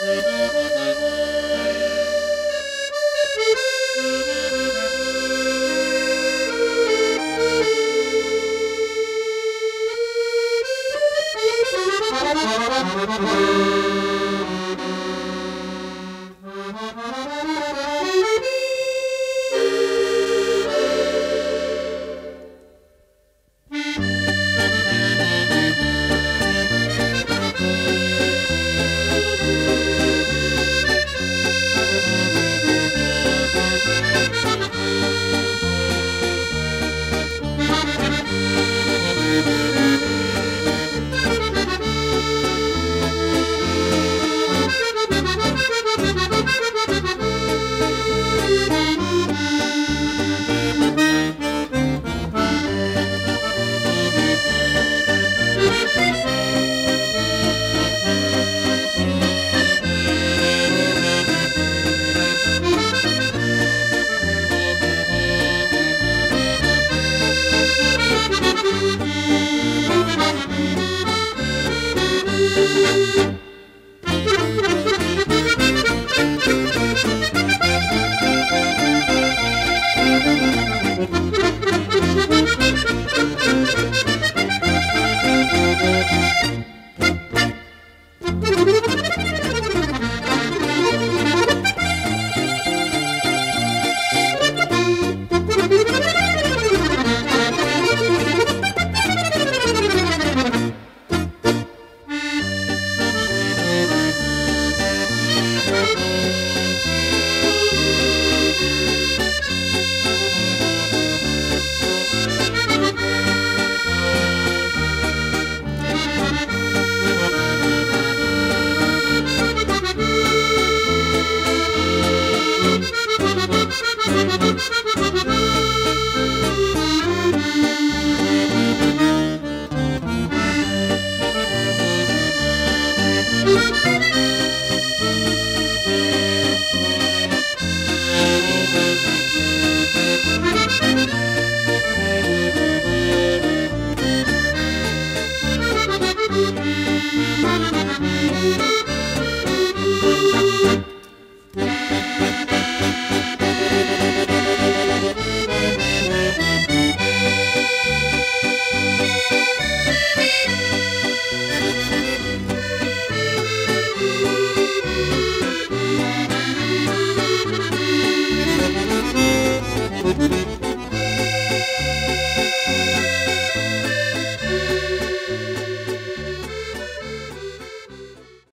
Música Música Música